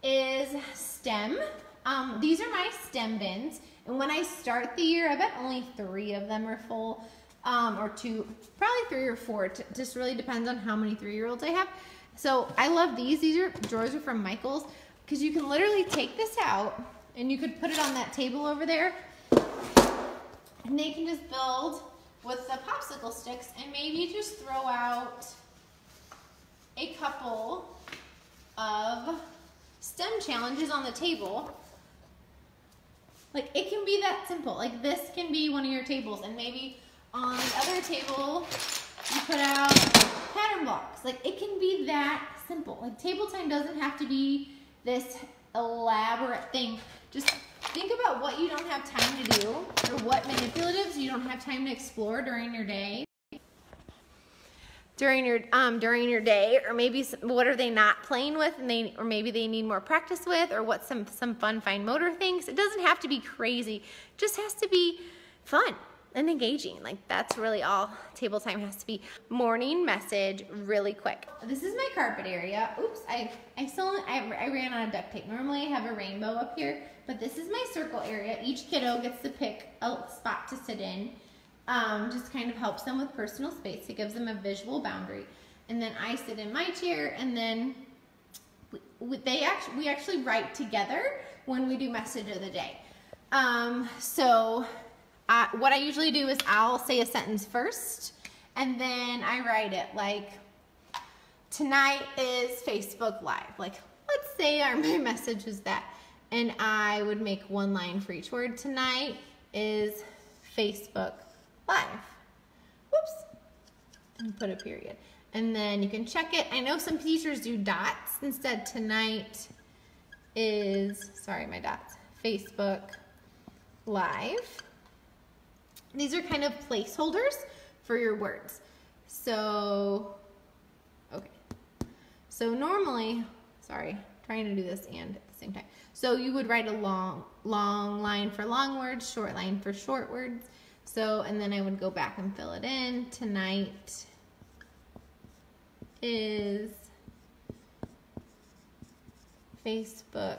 is STEM. Um, these are my STEM bins. And when I start the year, I bet only three of them are full, um, or two, probably three or four. It just really depends on how many three-year-olds I have. So I love these. These are drawers are from Michaels because you can literally take this out and you could put it on that table over there and they can just build with the popsicle sticks and maybe just throw out a couple of STEM challenges on the table like it can be that simple. Like this can be one of your tables and maybe on the other table you put out pattern blocks. Like it can be that simple. Like table time doesn't have to be this elaborate thing. Just think about what you don't have time to do or what manipulatives you don't have time to explore during your day during your um, during your day or maybe what are they not playing with and they or maybe they need more practice with or what some some fun fine motor things? It doesn't have to be crazy. It just has to be fun and engaging. Like that's really all table time has to be. Morning message really quick. This is my carpet area. Oops i i still I, I ran out of duct tape. Normally i have a rainbow up here but this is my circle area. Each kiddo gets to pick a spot to sit in um, just kind of helps them with personal space. It gives them a visual boundary. And then I sit in my chair and then we, they actually, we actually write together when we do message of the day. Um, so I, what I usually do is I'll say a sentence first and then I write it like, tonight is Facebook Live. Like, let's say our my message is that. And I would make one line for each word. Tonight is Facebook live. Whoops. And put a period. And then you can check it. I know some teachers do dots instead. Tonight is, sorry, my dots, Facebook Live. These are kind of placeholders for your words. So, okay. So normally, sorry, trying to do this and at the same time. So you would write a long, long line for long words, short line for short words. So, and then I would go back and fill it in. Tonight is Facebook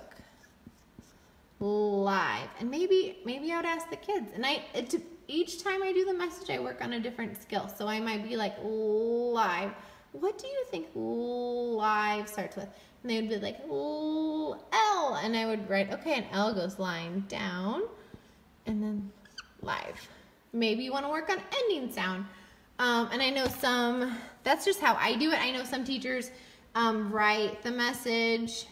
live. And maybe, maybe I would ask the kids. And I, it, each time I do the message, I work on a different skill. So I might be like, live. What do you think live starts with? And they would be like, L. And I would write, okay, and L goes line down and then live. Maybe you want to work on ending sound. Um, and I know some, that's just how I do it. I know some teachers um, write the message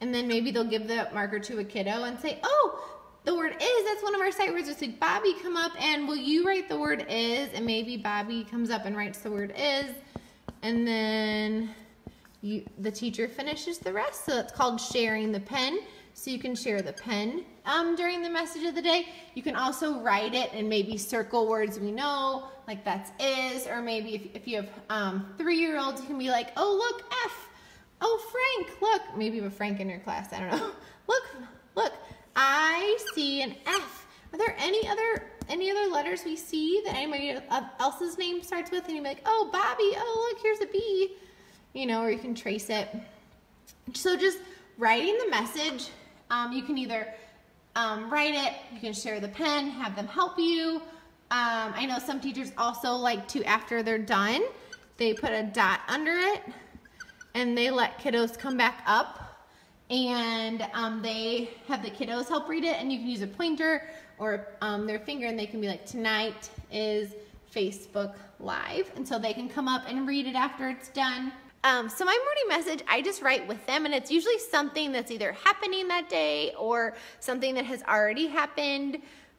and then maybe they'll give the marker to a kiddo and say, oh, the word is, that's one of our sight words. It's like, Bobby, come up and will you write the word is? And maybe Bobby comes up and writes the word is. And then you, the teacher finishes the rest. So it's called sharing the pen. So you can share the pen um, during the message of the day. You can also write it and maybe circle words we know, like that's is, or maybe if, if you have um, three-year-olds, you can be like, oh, look, F. Oh, Frank, look. Maybe you have a Frank in your class, I don't know. look, look, I see an F. Are there any other any other letters we see that anybody else's name starts with? And you'd be like, oh, Bobby, oh, look, here's a B you know, or you can trace it. So just writing the message, um, you can either um, write it, you can share the pen, have them help you. Um, I know some teachers also like to, after they're done, they put a dot under it and they let kiddos come back up and um, they have the kiddos help read it and you can use a pointer or um, their finger and they can be like, tonight is Facebook Live. And so they can come up and read it after it's done. Um, so my morning message, I just write with them, and it's usually something that's either happening that day or something that has already happened,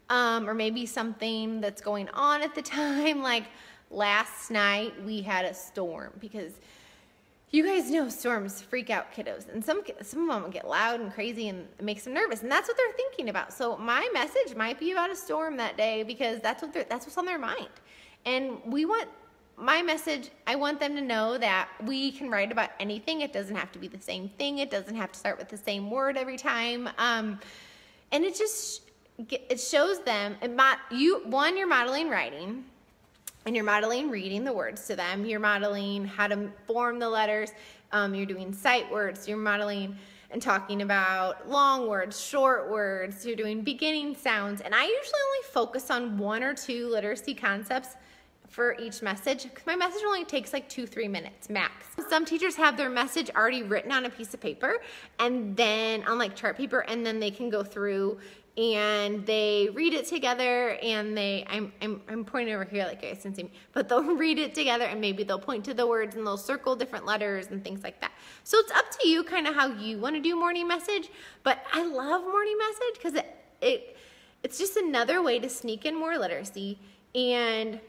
um, or maybe something that's going on at the time. Like last night, we had a storm because you guys know storms freak out kiddos, and some some of them get loud and crazy, and makes them nervous, and that's what they're thinking about. So my message might be about a storm that day because that's what that's what's on their mind, and we want my message, I want them to know that we can write about anything. It doesn't have to be the same thing. It doesn't have to start with the same word every time. Um, and it just, it shows them, you one, you're modeling writing, and you're modeling reading the words to them. You're modeling how to form the letters. Um, you're doing sight words. You're modeling and talking about long words, short words. You're doing beginning sounds. And I usually only focus on one or two literacy concepts for each message because my message only takes like two, three minutes max. Some teachers have their message already written on a piece of paper and then on like chart paper and then they can go through and they read it together and they, I'm, I'm, I'm pointing over here like you guys can see me, but they'll read it together and maybe they'll point to the words and they'll circle different letters and things like that. So it's up to you kind of how you want to do morning message, but I love morning message because it, it, it's just another way to sneak in more literacy and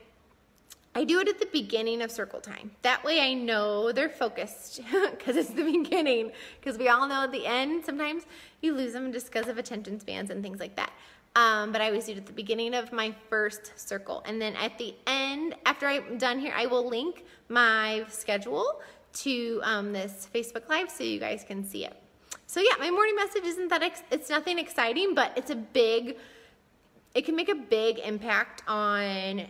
I do it at the beginning of circle time. That way I know they're focused because it's the beginning. Because we all know at the end, sometimes you lose them just because of attention spans and things like that. Um, but I always do it at the beginning of my first circle. And then at the end, after I'm done here, I will link my schedule to um, this Facebook Live so you guys can see it. So yeah, my morning message isn't that, it's nothing exciting, but it's a big, it can make a big impact on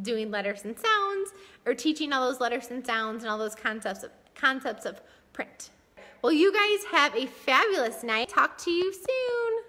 doing letters and sounds or teaching all those letters and sounds and all those concepts of, concepts of print. Well, you guys have a fabulous night. Talk to you soon.